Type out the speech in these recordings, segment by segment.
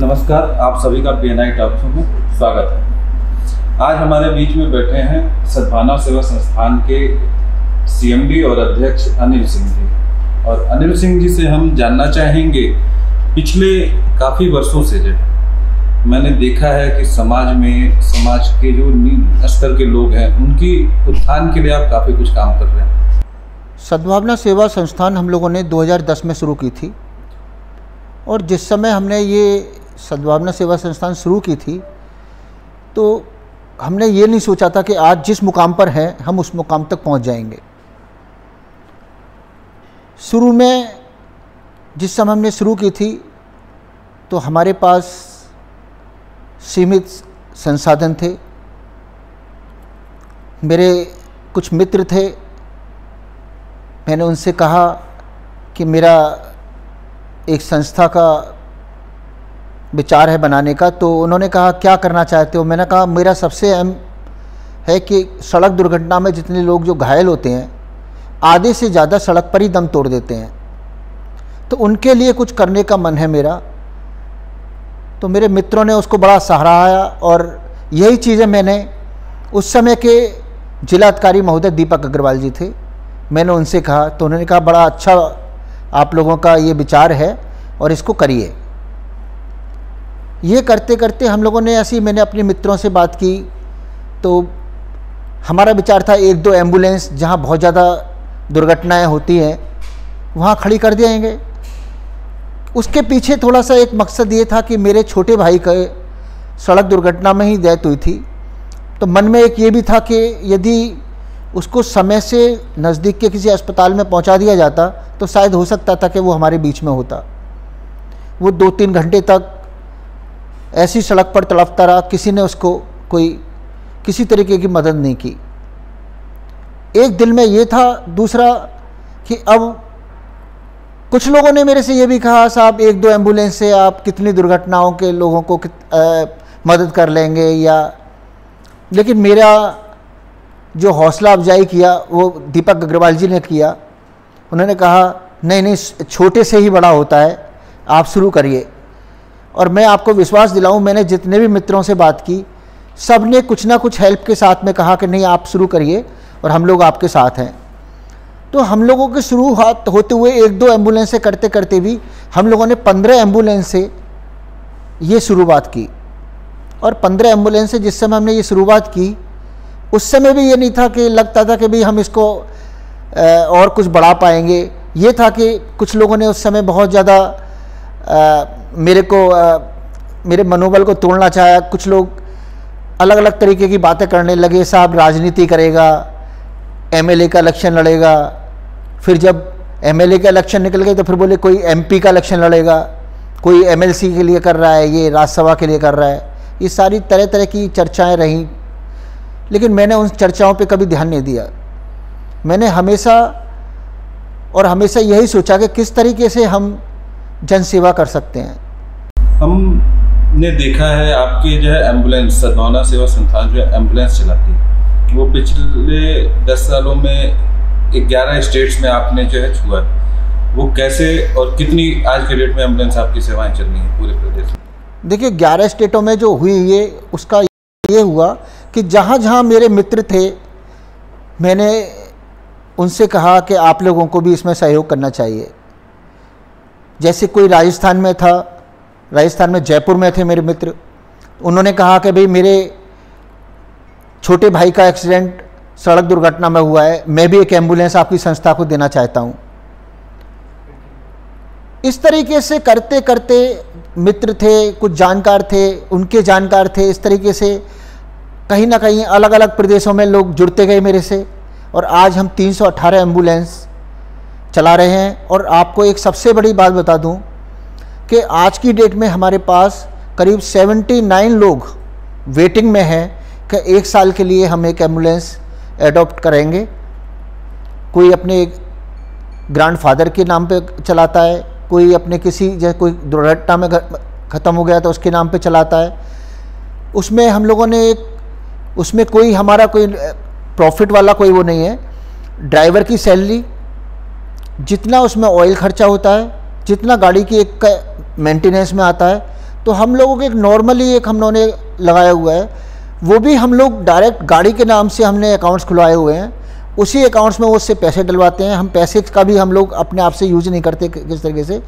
नमस्कार, आप सभी का पी एन आई टॉक्स में स्वागत है। आज हमारे बीच में बैठे हैं सद्भावना सेवा संस्थान के सीएमडी और अध्यक्ष अनिल सिंह जी। और अनिल सिंह जी से हम जानना चाहेंगे, पिछले काफ़ी वर्षों से जो मैंने देखा है कि समाज में, समाज के जो निम्न स्तर के लोग हैं, उनकी उत्थान के लिए आप काफ़ी कुछ काम कर रहे हैं। सद्भावना सेवा संस्थान हम लोगों ने 2010 में शुरू की थी। और जिस समय हमने ये सद्भावना सेवा संस्थान शुरू की थी तो हमने ये नहीं सोचा था कि आज जिस मुकाम पर हैं, हम उस मुकाम तक पहुँच जाएँगे। शुरू में जिस समय हमने शुरू की थी तो हमारे पास सीमित संसाधन थे, मेरे कुछ मित्र थे, मैंने उनसे कहा कि मेरा एक संस्था का विचार है बनाने का तो उन्होंने कहा, क्या करना चाहते हो? मैंने कहा, मेरा सबसे अहम है कि सड़क दुर्घटना में जितने लोग जो घायल होते हैं, आधे से ज़्यादा सड़क पर ही दम तोड़ देते हैं। तो उनके लिए कुछ करने का मन है मेरा। तो मेरे मित्रों ने उसको बड़ा सराहाया और यही चीज़ें मैंने उस समय के जिलाधिकारी महोदय दीपक अग्रवाल जी थे। मैंने उनसे कहा तो उन्होंने कहा, बड़ा अच्छा आप लोगों का ये विचार है और इसको करिए। ये करते करते हम लोगों ने ऐसी मैंने अपने मित्रों से बात की तो हमारा विचार था एक दो एंबुलेंस जहाँ बहुत ज़्यादा दुर्घटनाएँ होती हैं, वहाँ खड़ी कर देंगे उसके पीछे थोड़ा सा एक मकसद ये था कि मेरे छोटे भाई का सड़क दुर्घटना में ही डेथ हुई थी। तो मन में एक ये भी था कि यदि उसको समय से नज़दीक के किसी अस्पताल में पहुँचा दिया जाता तो शायद हो सकता था कि वो हमारे बीच में होता। वो दो तीन घंटे तक ऐसी सड़क पर तड़पता रहा किसी ने उसको कोई किसी तरीके की मदद नहीं की। एक दिल में ये था दूसरा कि अब कुछ लोगों ने मेरे से ये भी कहा साहब एक दो एंबुलेंस से आप कितनी दुर्घटनाओं के लोगों को आ, मदद कर लेंगे या लेकिन मेरा जो हौसला अफजाई किया वो दीपक अग्रवाल जी ने किया। उन्होंने कहा नहीं नहीं छोटे से ही बड़ा होता है आप शुरू करिए। और मैं आपको विश्वास दिलाऊं, मैंने जितने भी मित्रों से बात की सबने कुछ ना कुछ हेल्प के साथ में कहा कि नहीं, आप शुरू करिए और हम लोग आपके साथ हैं। तो हम लोगों के शुरुआत होते हुए एक दो एम्बुलेंसें करते करते भी हम लोगों ने पंद्रह एंबुलेंस ये शुरुआत की। और पंद्रह एंबुलेंस जिस समय हमने ये शुरुआत की, उस समय भी ये नहीं था कि लगता था कि भाई हम इसको और कुछ बढ़ा पाएँगे। ये था कि कुछ लोगों ने उस समय बहुत ज़्यादा मेरे को आ, मेरे मनोबल को तोड़ना चाहा कुछ लोग अलग अलग तरीके की बातें करने लगे साहब राजनीति करेगा एमएलए का इलेक्शन लड़ेगा फिर जब एमएलए का इलेक्शन निकल गए तो फिर बोले कोई एमपी का इलेक्शन लड़ेगा कोई एमएलसी के लिए कर रहा है ये राज्यसभा के लिए कर रहा है ये सारी तरह तरह की चर्चाएँ रहीं। लेकिन मैंने उन चर्चाओं पे कभी ध्यान नहीं दिया। मैंने हमेशा और हमेशा यही सोचा कि किस तरीके से हम जन सेवा कर सकते हैं। हमने देखा है आपके जो है एंबुलेंस सद्भावना सेवा संस्थान जो है एंबुलेंस चलाती है। वो पिछले दस सालों में ग्यारह स्टेट्स में आपने जो है छुआ वो कैसे और कितनी आज के डेट में एंबुलेंस आपकी सेवाएँ चल रही हैं पूरे प्रदेश में? देखिए ग्यारह स्टेटों में जो हुई ये उसका ये हुआ कि जहाँ जहाँ मेरे मित्र थे मैंने उनसे कहा कि आप लोगों को भी इसमें सहयोग करना चाहिए। जैसे कोई राजस्थान में था, राजस्थान में जयपुर में थे मेरे मित्र, उन्होंने कहा कि भाई मेरे छोटे भाई का एक्सीडेंट, सड़क दुर्घटना में हुआ है, मैं भी एक एंबुलेंस आपकी संस्था को देना चाहता हूँ। इस तरीके से करते करते मित्र थे, कुछ जानकार थे, उनके जानकार थे, इस तरीके से कहीं ना कहीं अलग अलग प्रदेशों में लोग जुड़ते गए मेरे से, और आज हम 318 एंबुलेंस चला रहे हैं। और आपको एक सबसे बड़ी बात बता दूँ कि आज की डेट में हमारे पास करीब 79 लोग वेटिंग में हैं कि एक साल के लिए हम एक एंबुलेंस एडॉप्ट करेंगे। कोई अपने ग्रैंड फादर के नाम पे चलाता है, कोई अपने किसी जैसे कोई दुर्घटना में ख़त्म हो गया तो उसके नाम पे चलाता है। उसमें हम लोगों ने एक, उसमें कोई हमारा कोई प्रॉफिट वाला कोई वो नहीं है। ड्राइवर की सैलरी जितना उसमें ऑयल खर्चा होता है, जितना गाड़ी की एक मेंटेनेंस में आता है तो हम लोगों के एक नॉर्मली एक हम लोगों ने लगाया हुआ है। वो भी हम लोग डायरेक्ट गाड़ी के नाम से हमने अकाउंट्स खुलवाए हुए हैं। उसी अकाउंट्स में वो उससे पैसे डलवाते हैं। हम पैसे का भी हम लोग अपने आप से यूज़ नहीं करते किस तरीके से।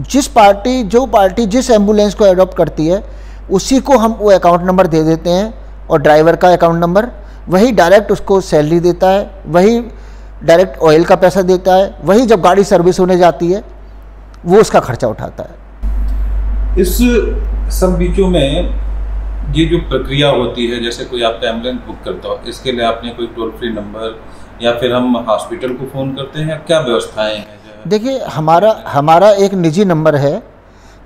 जिस पार्टी जो पार्टी जिस एंबुलेंस को अडॉप्ट करती है, उसी को हम वो अकाउंट नंबर दे देते हैं और ड्राइवर का अकाउंट नंबर वही डायरेक्ट उसको सैलरी देता है। वही डायरेक्ट ऑयल का पैसा देता है वही जब गाड़ी सर्विस होने जाती है वो उसका खर्चा उठाता है। इस सब बीचों में ये जो प्रक्रिया होती है जैसे कोई आपका एंबुलेंस बुक करता हो इसके लिए आपने कोई टोल फ्री नंबर या फिर हम हॉस्पिटल को फ़ोन करते हैं? क्या व्यवस्थाएँ हैं? देखिए हमारा हमारा एक निजी नंबर है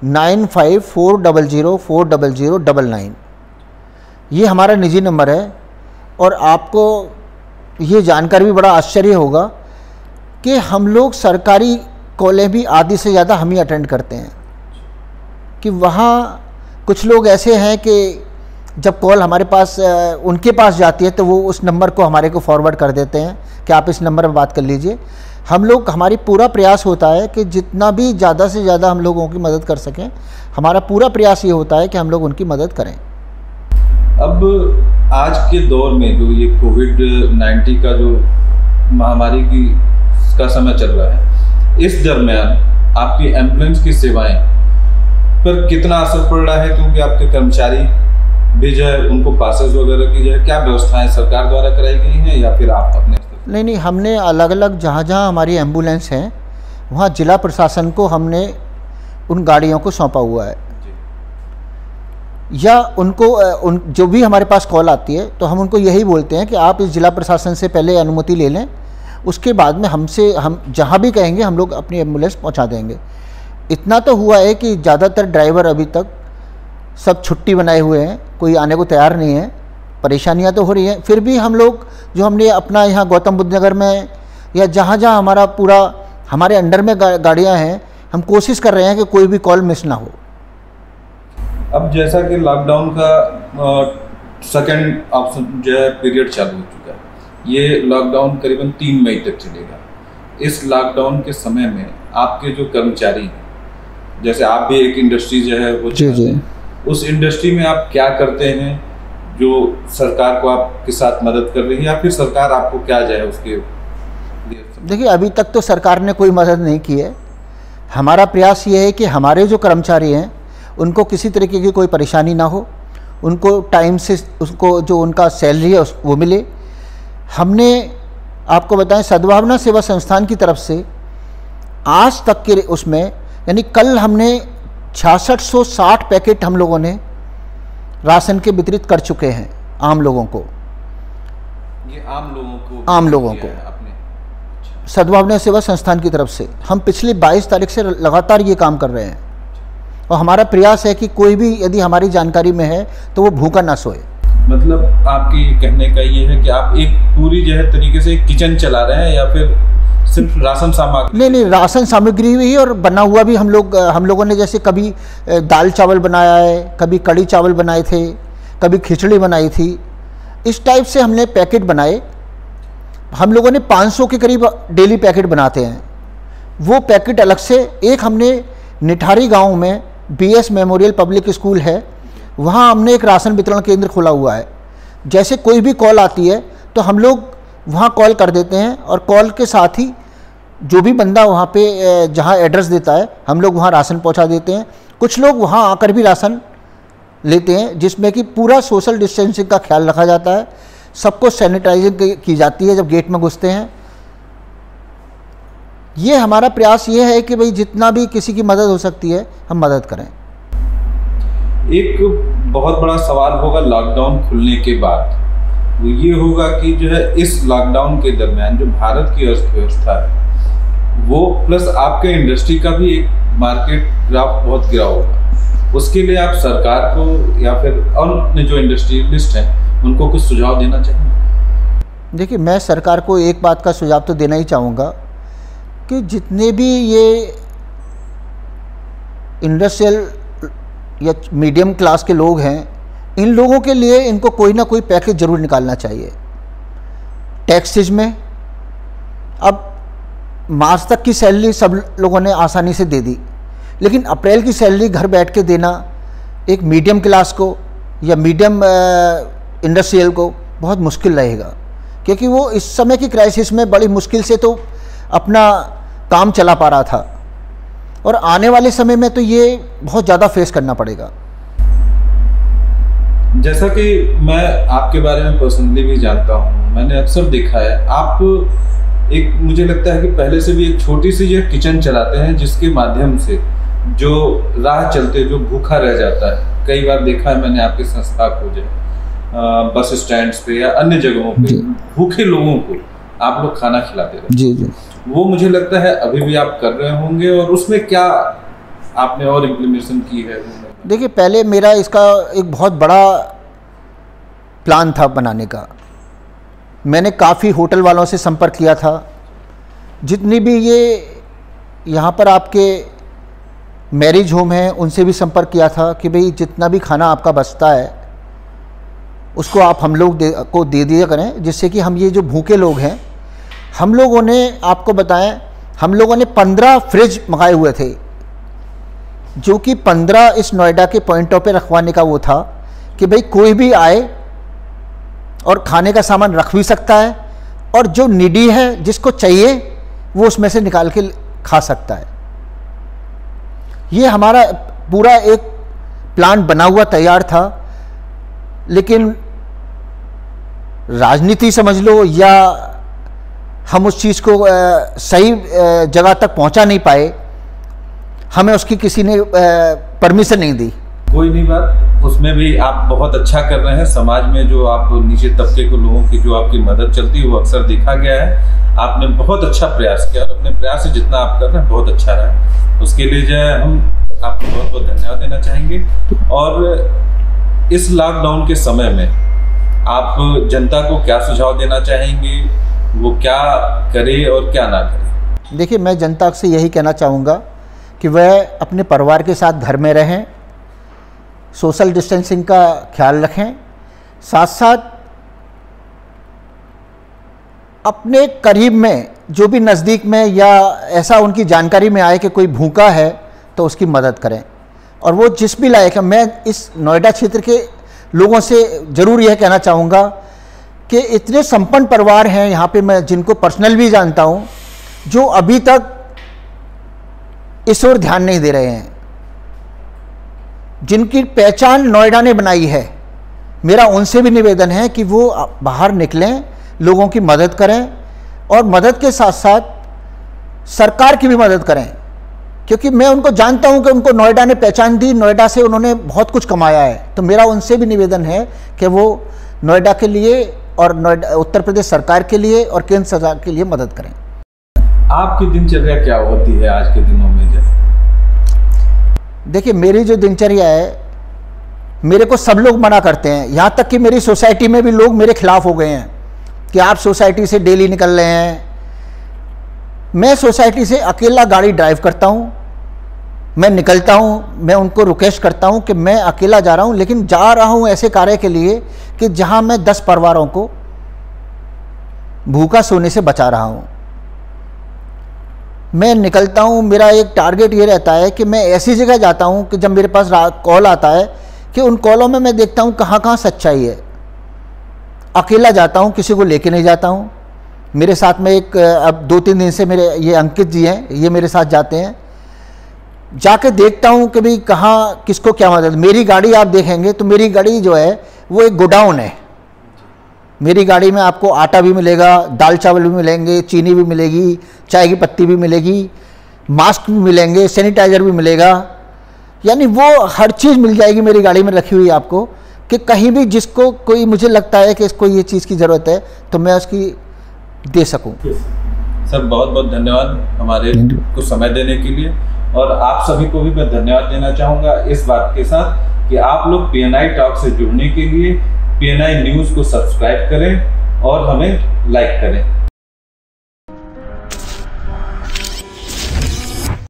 nine five four double zero four double zero double nine. ये हमारा निजी नंबर है और आपको ये जानकर भी बड़ा आश्चर्य होगा कि हम लोग सरकारी कॉलेज भी आधे से ज़्यादा हम ही अटेंड करते हैं। कि वहाँ कुछ लोग ऐसे हैं कि जब कॉल हमारे पास उनके पास जाती है तो वो उस नंबर को हमारे को फॉरवर्ड कर देते हैं कि आप इस नंबर पर बात कर लीजिए। हम लोग, हमारी पूरा प्रयास होता है कि जितना भी ज़्यादा से ज़्यादा हम लोगों की मदद कर सकें। हमारा पूरा प्रयास ये होता है कि हम लोग उनकी मदद करें। अब आज के दौर में जो ये कोविड नाइन्टीन का जो महामारी की, का समय चल रहा है, इस दरमियान आपकी एंबुलेंस की सेवाएँ पर कितना असर पड़ रहा है? क्योंकि आपके कर्मचारी भी जो है, उनको पासेस वगैरह की जाए क्या व्यवस्थाएँ सरकार द्वारा कराई गई हैं या फिर आप अपने नहीं नहीं, हमने अलग अलग जहाँ जहाँ हमारी एंबुलेंस हैं, वहाँ जिला प्रशासन को हमने उन गाड़ियों को सौंपा हुआ है। या उनको उन, जो भी हमारे पास कॉल आती है तो हम उनको यही बोलते हैं कि आप इस जिला प्रशासन से पहले अनुमति ले लें, उसके बाद में हमसे, हम जहाँ भी कहेंगे, हम लोग अपनी एंबुलेंस पहुँचा देंगे। इतना तो हुआ है कि ज़्यादातर ड्राइवर अभी तक सब छुट्टी बनाए हुए हैं, कोई आने को तैयार नहीं है, परेशानियाँ तो हो रही हैं। फिर भी हम लोग, जो हमने अपना यहाँ गौतम बुद्ध नगर में, या जहाँ जहाँ हमारा पूरा, हमारे अंडर में गाड़ियाँ हैं, हम कोशिश कर रहे हैं कि कोई भी कॉल मिस ना हो। अब जैसा कि लॉकडाउन का सेकेंड ऑप्शन जो है पीरियड चालू हो चुका है। ये लॉकडाउन करीबन तीन मई तक चलेगा। इस लॉकडाउन के समय में आपके जो कर्मचारी हैं जैसे आप भी एक इंडस्ट्री जो है वो जी जी। उस इंडस्ट्री में आप क्या करते हैं जो सरकार को आपके साथ मदद कर रही है या फिर सरकार आपको क्या जाए उसके देखिए अभी तक तो सरकार ने कोई मदद नहीं की है। हमारा प्रयास ये है कि हमारे जो कर्मचारी हैं उनको किसी तरीके की कोई परेशानी ना हो उनको टाइम से उसको जो उनका सैलरी है वो मिले। हमने आपको बताएँ सद्भावना सेवा संस्थान की तरफ़ से आज तक के उसमें यानी कल हमने छियासठ सौ साठ पैकेट हम लोगों ने राशन के वितरित कर चुके हैं आम लोगों को। ये आम लोगों को आम लोगों को। सद्भावना सेवा संस्थान की तरफ़ से। हम पिछली 22 तारीख से लगातार ये काम कर रहे हैं। और हमारा प्रयास है कि कोई भी यदि हमारी जानकारी में है तो वो भूखा ना सोए। मतलब आपकी कहने का ये है कि आप एक पूरी जो है तरीके से किचन चला रहे हैं या फिर सिर्फ़ राशन सामग्री? नहीं नहीं राशन सामग्री भी और बना हुआ भी हम लोग हम लोगों ने जैसे कभी दाल चावल बनाया है कभी कड़ी चावल बनाए थे कभी खिचड़ी बनाई थी। इस टाइप से हमने पैकेट बनाए। हम लोगों ने 500 के करीब डेली पैकेट बनाते हैं। वो पैकेट अलग से एक हमने निठारी गाँव में बीएस मेमोरियल पब्लिक स्कूल है, वहाँ हमने एक राशन वितरण केंद्र खोला हुआ है। जैसे कोई भी कॉल आती है तो हम लोग वहाँ कॉल कर देते हैं और कॉल के साथ ही जो भी बंदा वहाँ पे जहाँ एड्रेस देता है, हम लोग वहाँ राशन पहुँचा देते हैं। कुछ लोग वहाँ आकर भी राशन लेते हैं, जिसमें कि पूरा सोशल डिस्टेंसिंग का ख्याल रखा जाता है। सबको सैनिटाइजिंग की जाती है जब गेट में घुसते हैं। ये हमारा प्रयास ये है कि भाई जितना भी किसी की मदद हो सकती है हम मदद करें। एक बहुत बड़ा सवाल होगा लॉकडाउन खुलने के बाद। वो ये होगा कि जो है इस लॉकडाउन के दरमियान जो भारत की अर्थव्यवस्था है वो प्लस आपके इंडस्ट्री का भी एक मार्केट ग्राफ बहुत गिरा होगा। उसके लिए आप सरकार को या फिर अन्य जो इंडस्ट्रियलिस्ट हैं उनको कुछ सुझाव देना चाहिए देखिए मैं सरकार को एक बात का सुझाव तो देना ही चाहूँगा। कि जितने भी ये इंडस्ट्रियल या मीडियम क्लास के लोग हैं, इन लोगों के लिए इनको कोई ना कोई पैकेज ज़रूर निकालना चाहिए। टैक्सेज में, अब मार्च तक की सैलरी सब लोगों ने आसानी से दे दी, लेकिन अप्रैल की सैलरी घर बैठ के देना एक मीडियम क्लास को या मीडियम इंडस्ट्रियल को बहुत मुश्किल रहेगा, क्योंकि वो इस समय की क्राइसिस में बड़ी मुश्किल से तो अपना काम चला पा रहा था। और आने वाले समय में तो ये बहुत ज़्यादा फेस करना पड़ेगा। जैसा कि मैं आपके बारे में पर्सनली भी जानता हूँ मैंने अक्सर देखा है आप एक मुझे लगता है कि पहले से भी एक छोटी सी ये किचन चलाते हैं जिसके माध्यम से जो राह चलते जो भूखा रह जाता है। कई बार देखा है मैंने आपकी संस्था को जो बस स्टैंड पे या अन्य जगहों पे भूखे लोगों को आप लोग खाना खिलाते रहे जी जी। वो मुझे लगता है अभी भी आप कर रहे होंगे और उसमें क्या आपने और इम्प्लीमेशन की है? देखिए, पहले मेरा इसका एक बहुत बड़ा प्लान था बनाने का। मैंने काफ़ी होटल वालों से संपर्क किया था। जितनी भी ये यहाँ पर आपके मैरिज होम हैं, उनसे भी संपर्क किया था कि भाई, जितना भी खाना आपका बचता है, उसको आप हम लोग दे, को दे दिया करें, जिससे कि हम ये जो भूखे लोग हैं हम लोगों ने आपको बताएँ, हम लोगों ने पंद्रह फ्रिज मंगाए हुए थे। जो कि पंद्रह इस नोएडा के पॉइंटों पे रखवाने का वो था कि भाई कोई भी आए और खाने का सामान रख भी सकता है और जो निडी है जिसको चाहिए, वो उसमें से निकाल के खा सकता है। ये हमारा पूरा एक प्लान बना हुआ तैयार था, लेकिन राजनीति समझ लो या हम उस चीज़ को सही जगह तक पहुँचा नहीं पाए, हमें उसकी किसी ने परमिशन नहीं दी। कोई नहीं बात, उसमें भी आप बहुत अच्छा कर रहे हैं। समाज में जो आप नीचे तबके के लोगों की जो आपकी मदद चलती है, वो अक्सर देखा गया है। आपने बहुत अच्छा प्रयास किया और अपने प्रयास से जितना आप कर रहे हैं, बहुत अच्छा रहा उसके लिए जो है, हम आपको बहुत बहुत धन्यवाद देना चाहेंगे। और इस लॉकडाउन के समय में आप जनता को क्या सुझाव देना चाहेंगे? वो क्या करे और क्या ना करे। देखिए, मैं जनता से यही कहना चाहूँगा कि वह अपने परिवार के साथ घर में रहें, सोशल डिस्टेंसिंग का ख्याल रखें साथ साथ अपने करीब में, जो भी नज़दीक में या ऐसा उनकी जानकारी में आए कि कोई भूखा है तो उसकी मदद करें। और वो जिस भी लायक है, मैं इस नोएडा क्षेत्र के लोगों से ज़रूर यह कहना चाहूँगा कि इतने संपन्न परिवार हैं, यहाँ पे मैं जिनको पर्सनल भी जानता हूँ, जो अभी तक इस ओर ध्यान नहीं दे रहे हैं। जिनकी पहचान नोएडा ने बनाई है, मेरा उनसे भी निवेदन है कि वो बाहर निकलें, लोगों की मदद करें और मदद के साथ साथ सरकार की भी मदद करें। क्योंकि मैं उनको जानता हूँ कि उनको नोएडा ने पहचान दी, नोएडा से उन्होंने बहुत कुछ कमाया है। तो मेरा उनसे भी निवेदन है कि वो नोएडा के लिए और उत्तर प्रदेश सरकार के लिए और केंद्र सरकार के लिए मदद करें। आपकी दिनचर्या क्या होती है आज के दिनों में जो देखिए मेरी जो दिनचर्या है मेरे को सब लोग मना करते हैं। यहाँ तक कि मेरी सोसाइटी में भी लोग मेरे खिलाफ हो गए हैं कि आप सोसाइटी से डेली निकल रहे हैं। मैं सोसाइटी से अकेला गाड़ी ड्राइव करता हूँ। मैं निकलता हूँ, मैं उनको रिक्वेस्ट करता हूँ कि मैं अकेला जा रहा हूँ, लेकिन जा रहा हूँ ऐसे कार्य के लिए कि जहाँ मैं दस परिवारों को भूखा सोने से बचा रहा हूँ। मैं निकलता हूँ, मेरा एक टारगेट ये रहता है कि मैं ऐसी जगह जाता हूँ कि जब मेरे पास कॉल आता है कि उन कॉलों में मैं देखता हूँ कहाँ कहाँ सच्चाई है। अकेला जाता हूँ, किसी को लेके नहीं जाता हूँ। मेरे साथ में एक, अब दो तीन दिन से मेरे ये अंकित जी हैं, ये मेरे साथ जाते हैं। जाके देखता हूँ कि भाई कहाँ किसको क्या मदद मेरी गाड़ी आप देखेंगे तो मेरी गाड़ी जो है वो एक गोडाउन है। मेरी गाड़ी में आपको आटा भी मिलेगा दाल चावल भी मिलेंगे चीनी भी मिलेगी चाय की पत्ती भी मिलेगी मास्क भी मिलेंगे सैनिटाइज़र भी मिलेगा। यानी वो हर चीज़ मिल जाएगी मेरी गाड़ी में रखी हुई आपको कि कहीं भी जिसको कोई मुझे लगता है कि इसको ये चीज़ की ज़रूरत है तो मैं उसकी दे सकूँ। सर बहुत बहुत धन्यवाद हमारे कुछ समय देने के लिए। और आप सभी को भी मैं धन्यवाद देना चाहूँगा इस बात के साथ कि आप लोग पी एन आई टॉक से जुड़ने के लिए पी एन आई न्यूज़ को सब्सक्राइब करें और हमें लाइक करें।